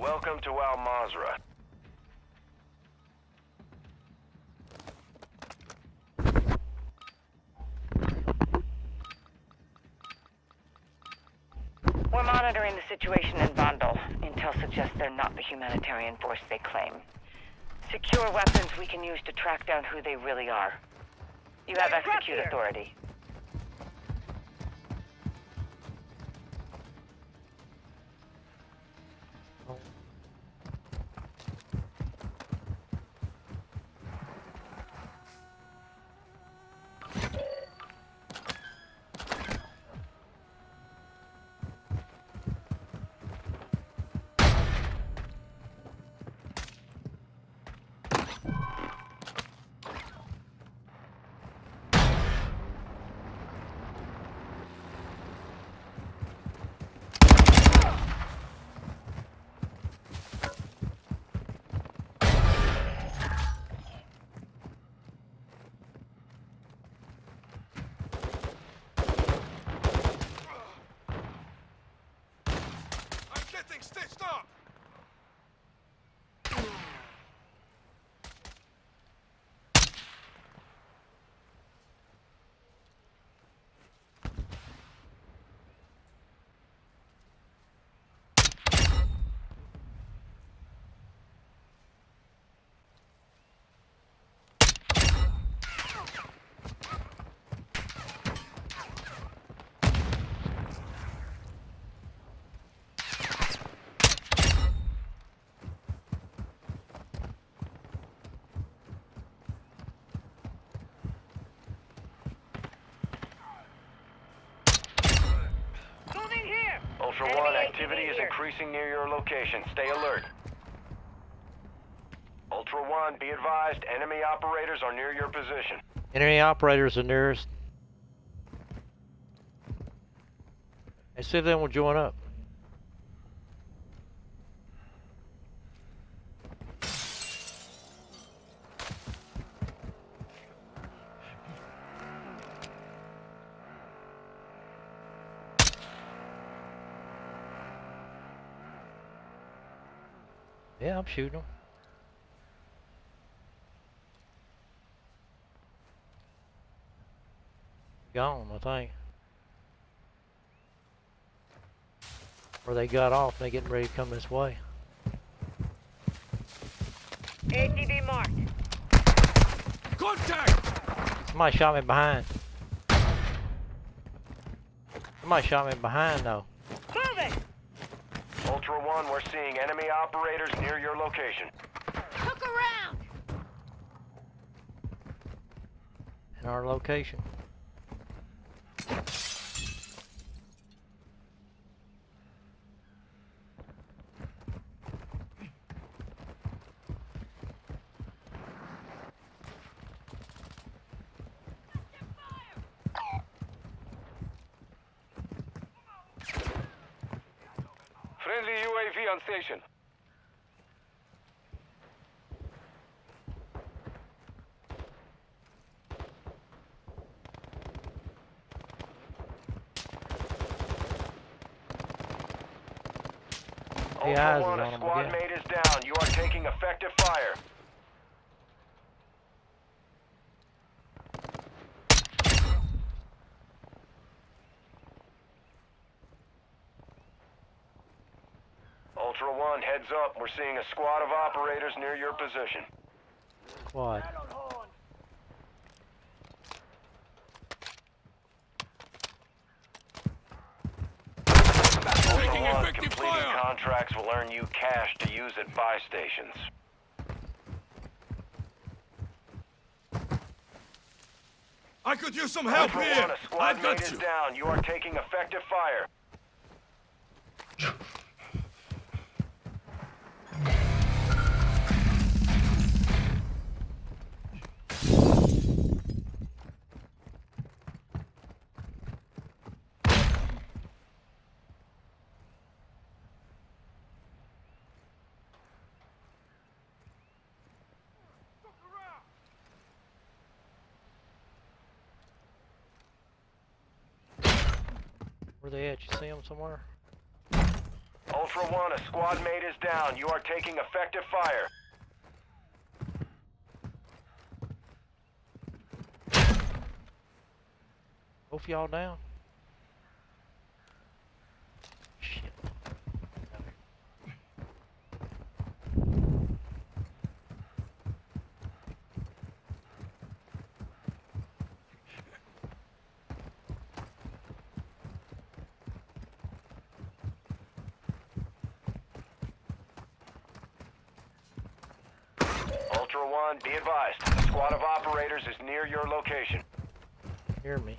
Welcome to Al Mazrah. We're monitoring the situation in Vandal. Intel suggests they're not the humanitarian force they claim. Secure weapons we can use to track down who they really are. You have execute authority. Activity is increasing near your location. Stay alert. Ultra One, be advised, enemy operators are near your position. Enemy operators are nearest. Let's see if they will join up. Er yeah, I'm shooting them. Gone, I think. Or they got off and they getting ready to come this way. ATV marked. Contact! Somebody shot me behind. Somebody shot me behind though. Moving! Ultra One, we're seeing enemy operators near your location. Look around! in our location. Friendly UAV on station. The Ultra is One, on a 'em squad again. mate is down. You are taking effective fire. Ultra One, heads up. We're seeing a squad of operators near your position. Quad. Ultra Taking One, effective completing fire. Contracts will earn you cash to use at buy stations. I could use some help Ultra here! One, a squad I've mate got is you! down. You are taking effective fire. Where they at? You see them somewhere? Ultra Ultra One, a squad mate is down. You are taking effective fire. Both y'all down? 1, be advised. A squad of operators is near your location. Hear me.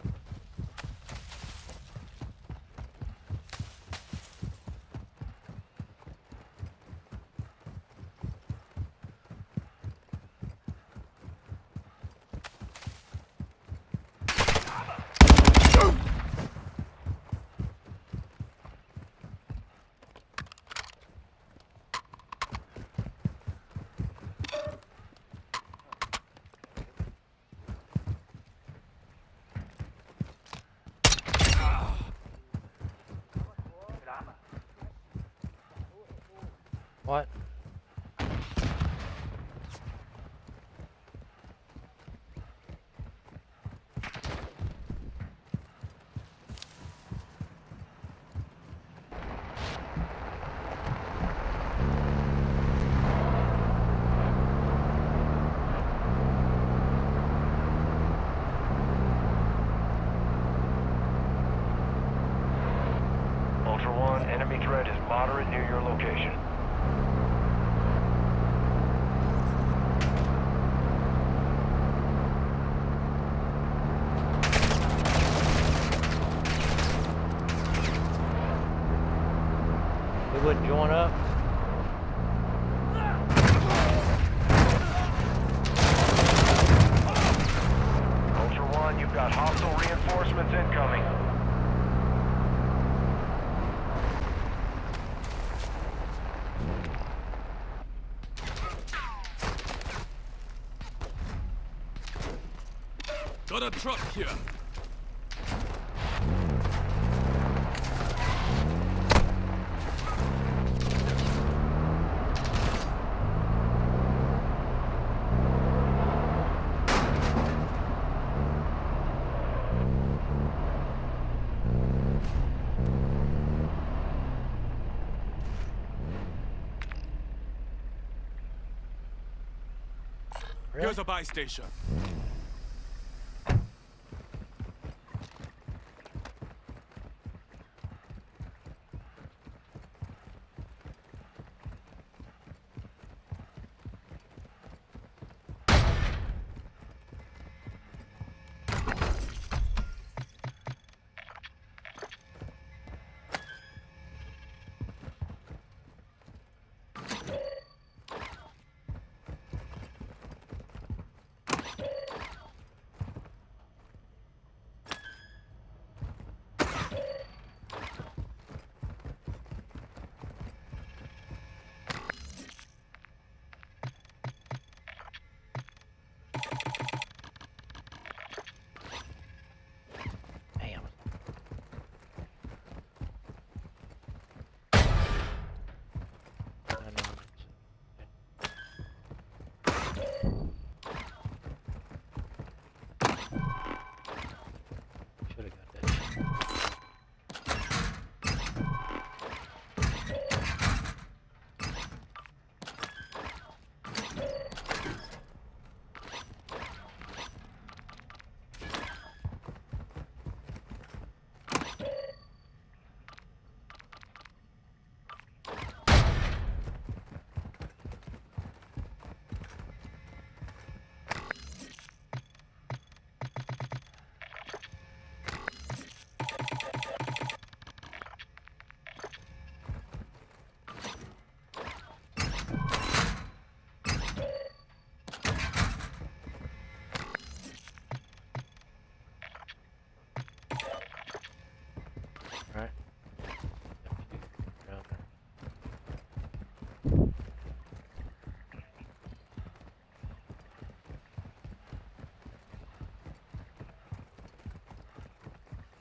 Truck here. Here's a buy station.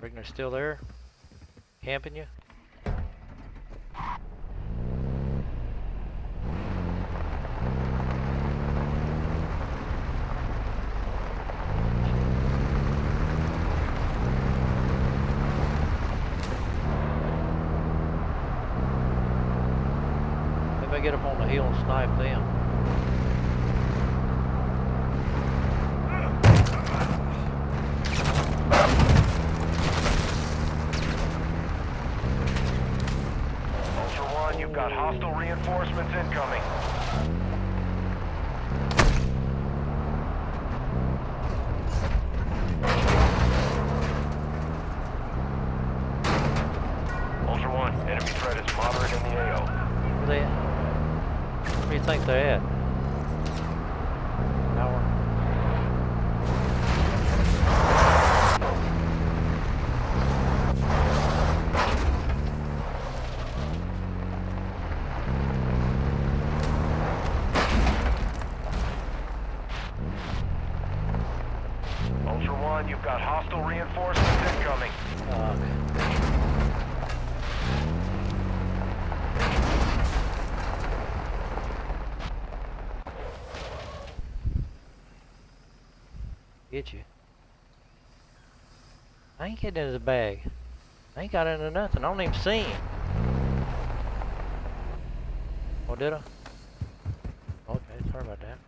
Brigner's still there, camping you. Maybe I get up on the hill and snipe them. Get you. I ain't getting into the bag. I ain't got into nothing. I don't even see him. Oh, did I? Okay, sorry about that.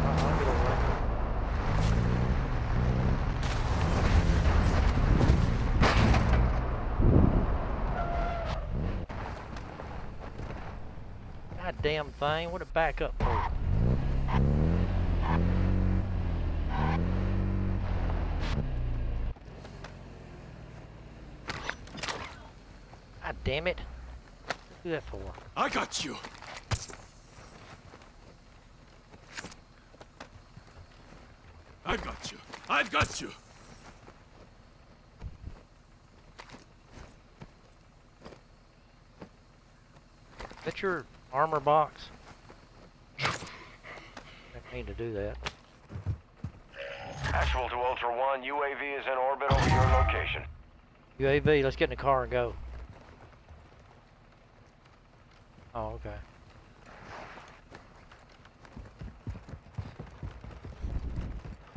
I'll I'll get over there. God damn thing, what a back up for? God damn it. Do that for? I got you. I've got you. I've got you. That's your armor box. Didn't mean to do that. Actual to Ultra One, UAV is in orbit over your location. UAV, let's get in the car and go. Oh, okay.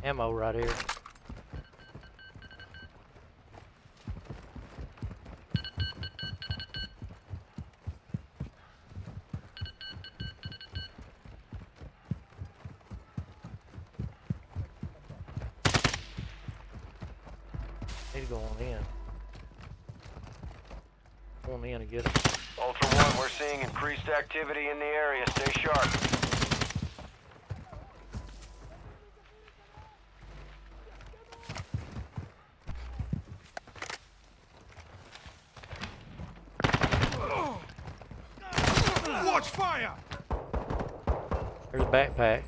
Ammo right here. Need to go on in. Go on in and get it. Ultra One, we're seeing increased activity in the area. Stay sharp. Watch fire! There's a backpack.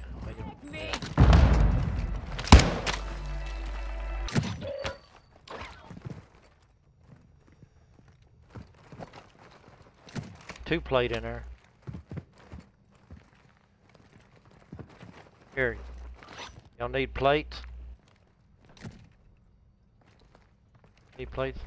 Two plate in there. Here. Y'all need plates? Need plates?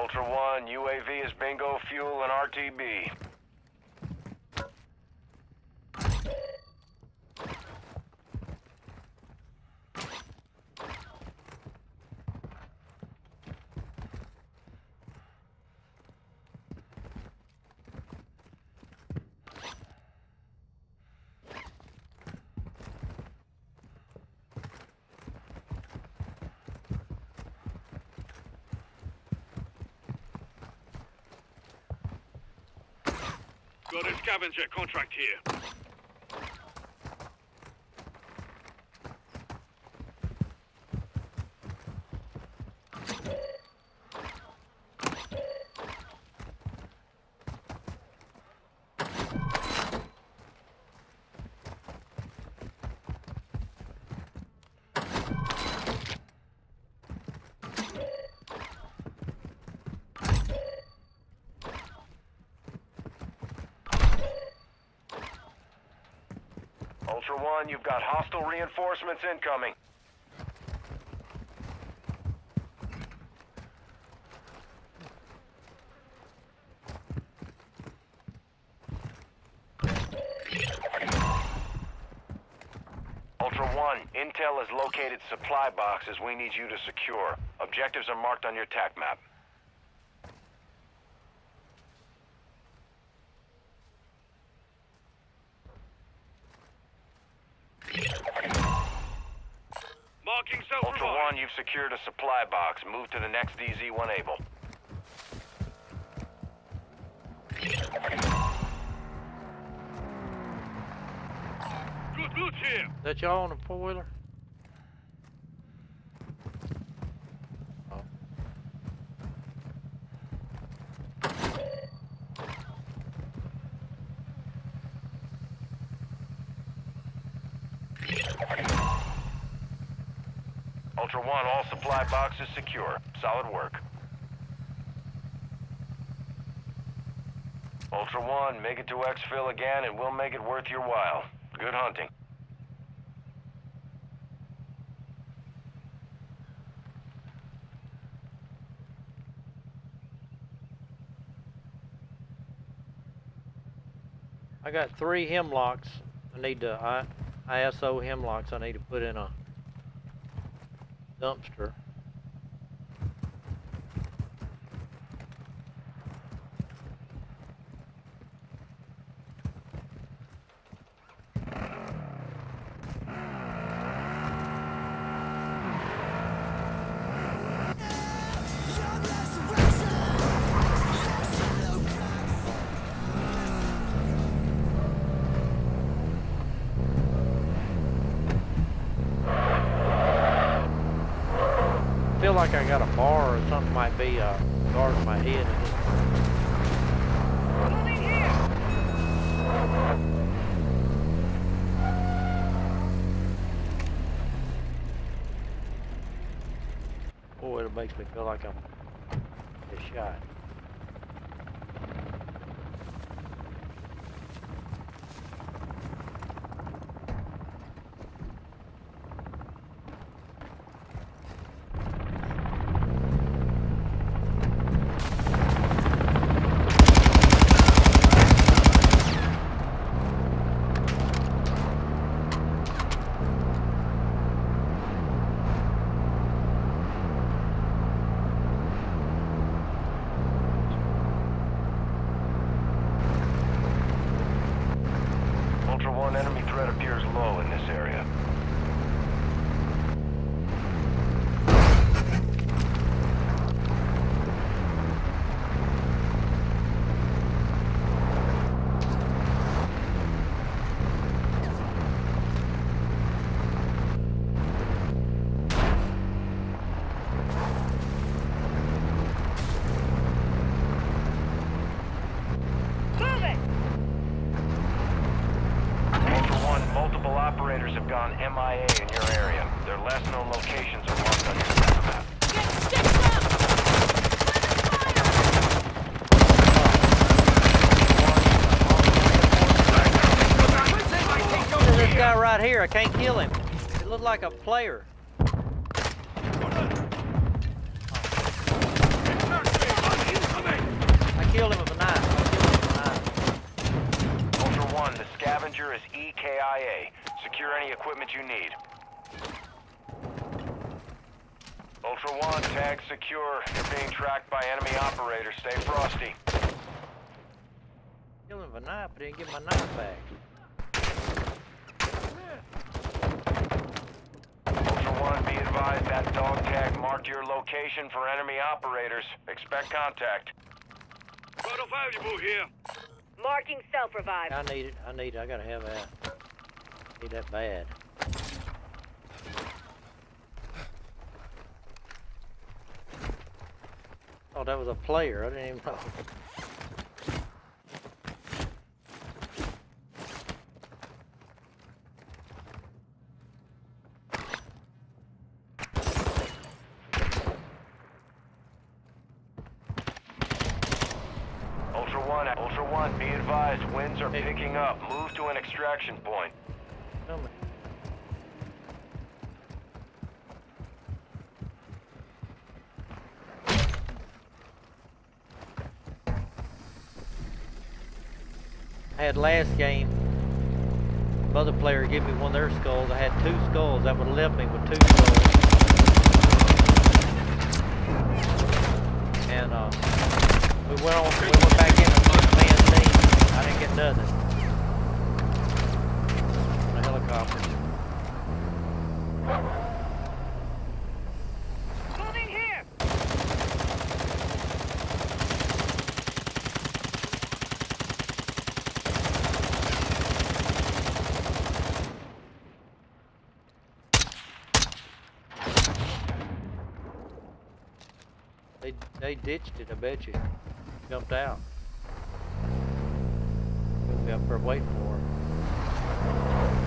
Ultra One, UAV is bingo fuel and RTB. Got a scavenger contract here. Ultra One, you've got hostile reinforcements incoming. Ultra One, Intel has located supply boxes we need you to secure. Objectives are marked on your TAC map. Marking Ultra self-revive. One, you've secured a supply box. Move to the next DZ-1 able. Good loot here. Is that y'all on the four wheeler? Oh. Ultra One, supply boxes secure. Solid work. Ultra One, make it to exfil again and we'll make it worth your while. Good hunting. I got three hemlocks. I need to I, ISO hemlocks. I need to put in a dumpster. Makes me feel like I'm a shot. Additional locations are marked on your map. This guy right here, I can't kill him. He looked like a player. I killed him with a knife. Ultra One, the scavenger is EKIA. Secure any equipment you need. Ultra One, tag secure. You're being tracked by enemy operators. Stay frosty. Kill him with a knife, but didn't get my knife back. Ultra One, be advised that dog tag marked your location for enemy operators. Expect contact. Got valuable here. Marking self-revive. I need it. I need it. I gotta have that. Need that bad. Oh, that was a player. I didn't even know. Ultra One, Ultra One, be advised. Winds are Hey. picking up. Move to an extraction point. Tell me. I had last game. Other player gave me one of their skulls. I had two skulls. That would have left me with two skulls. And uh, we went on. We went back in a six-man team. I didn't get nothing. A helicopter. Moving here. They ditched it, I bet you. Jumped out. We'll be up there waiting for him.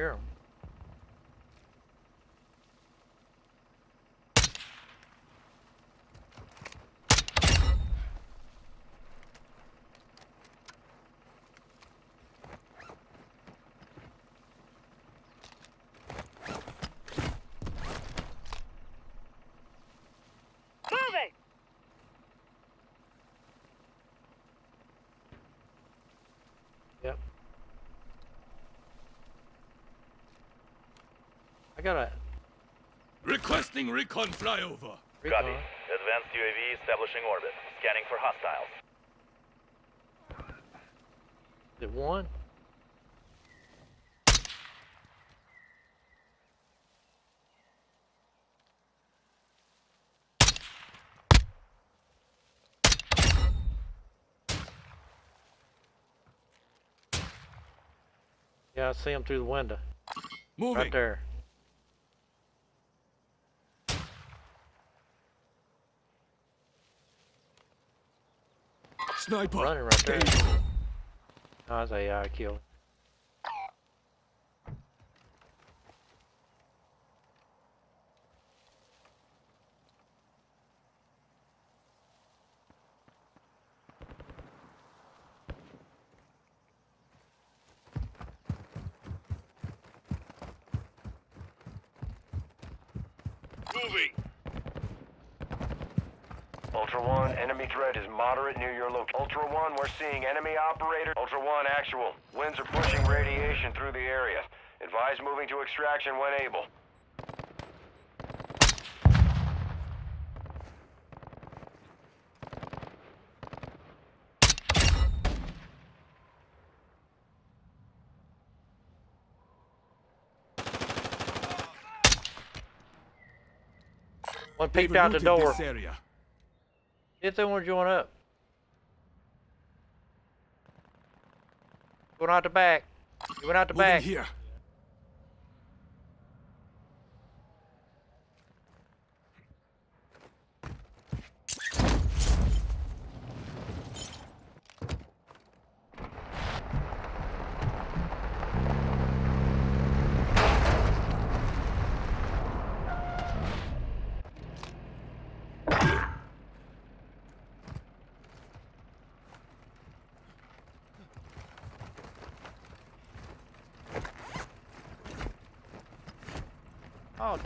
Hear I got a Requesting recon flyover. recon. Copy. Advanced UAV establishing orbit. Scanning for hostiles. Is it one? Yeah, I see him through the window. Moving. Right there. Sniper. Running right there. Go. No, that's AI uh, kill. extraction when able. One peeped out the door. Area. Get them where you want up. Going out the back. You out the Moving back. Here.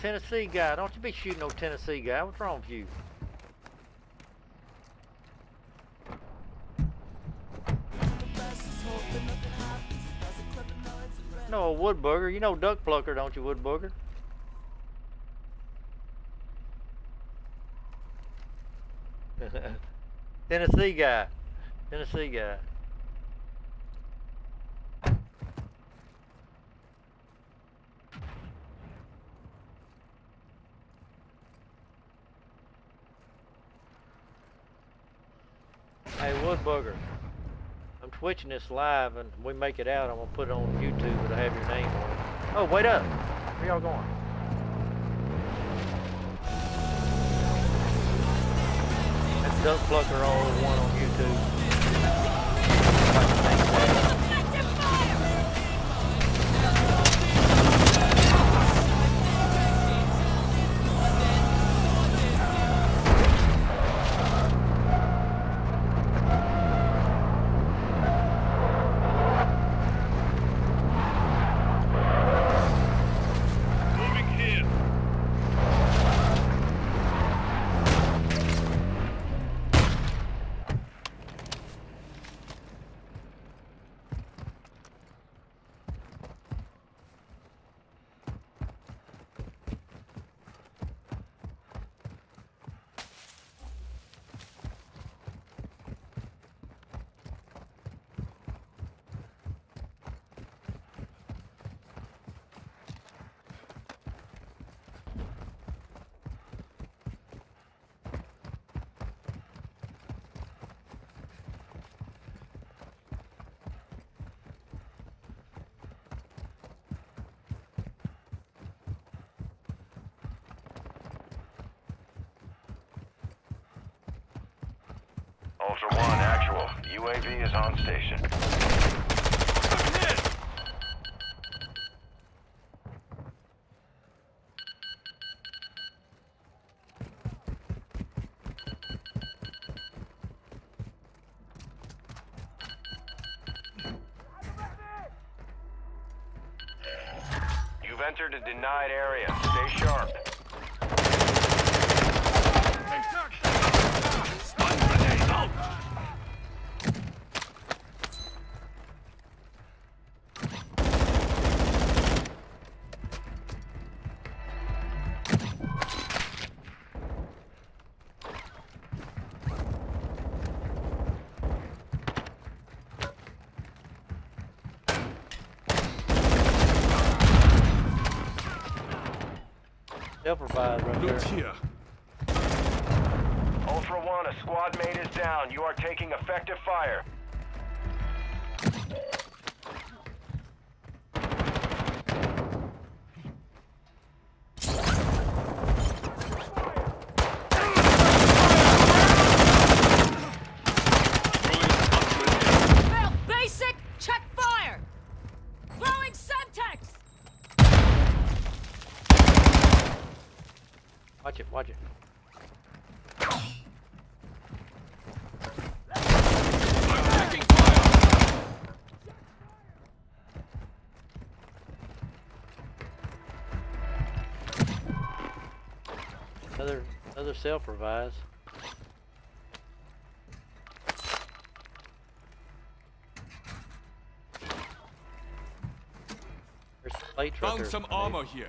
Tennessee guy. Don't you be shooting no Tennessee guy. What's wrong with you? No, a wood booger. You know duck plucker, don't you, wood booger? Tennessee guy. Tennessee guy. I'm this live, and we make it out, I'm gonna put it on YouTube. It'll have your name on it. Oh, wait up. Where y'all going? That's Duck Plucker in one on YouTube. Ultra One, actual. UAV is on station. You've entered a denied area. Stay sharp. Stun Self-revive right there. Here. Ultra One, a squad mate is down. You are taking effective fire. Another self-revives. There's a plate trucker. Found some armor here.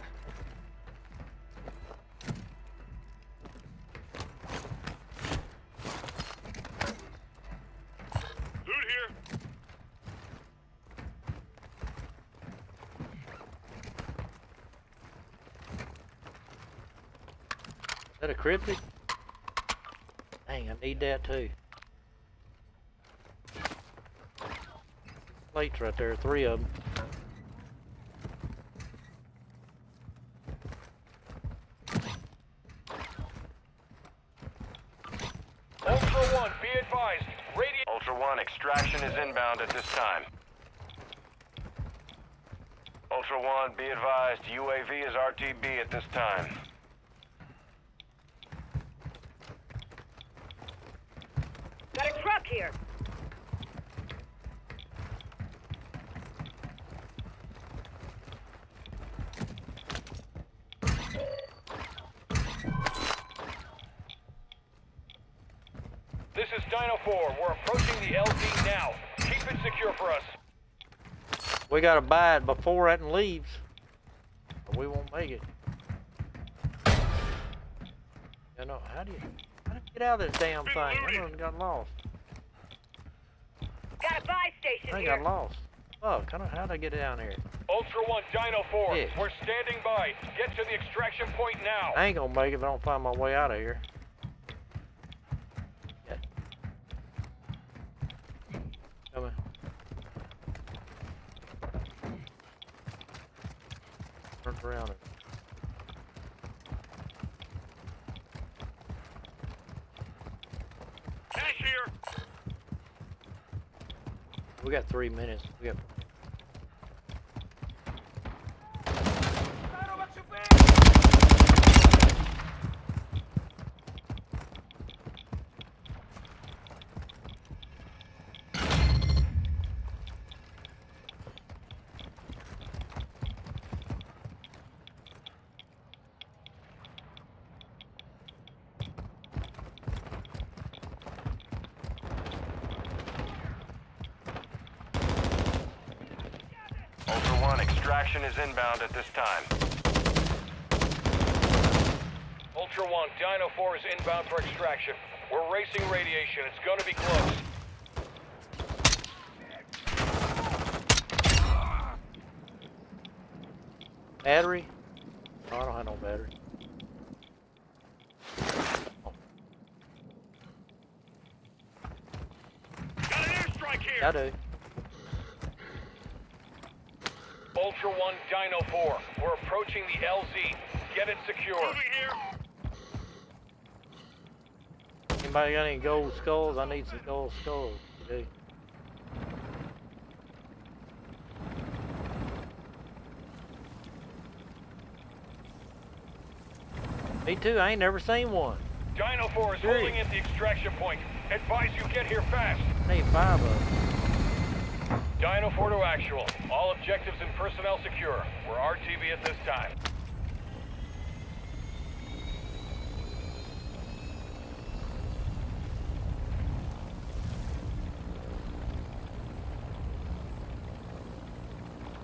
Loot here. that a cryptic? Need that too. Plates right there, three of them. Ultra One, be advised. Radio. Ultra One, extraction is inbound at this time. Ultra One, be advised, UAV is RTB at this time. Got a truck here. This is Dino 4. We're approaching the LZ now. Keep it secure for us. We gotta buy it before that leaves. Or we won't make it. You know, how do you, how do you get out of this damn thing? I done got lost. Got a buy station I here. got lost. Oh, kind of, how'd I get down here? Ultra One, Dino 4. Yeah. We're standing by. Get to the extraction point now. I ain't gonna make it if I don't find my way out of here. Yeah. Come on. Turn around. it. Cash here. We got three minutes. We got. Ultra One, extraction is inbound at this time. Ultra One, Dino 4 is inbound for extraction. We're racing radiation. It's gonna be close. Battery? I don't have no battery. Got an airstrike here. I do. Ultra One, Dino 4. We're approaching the LZ. Get it secure. Moving here. Anybody got any gold skulls? I need some gold skulls. You do. Me too. I ain't never seen one. Dino 4 is Hey. holding at the extraction point. Advise you get here fast. I need five of them. Dino 4 to actual. All objectives and personnel secure. We're RTB at this time.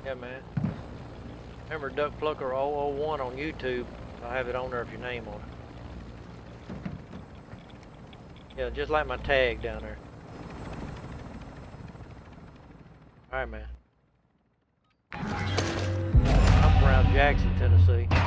Yeah, man. Remember Duck Plucker 001 on YouTube? I have it on there if your name on it. Yeah, just like my tag down there. Alright, man. I'm from Jackson, Tennessee.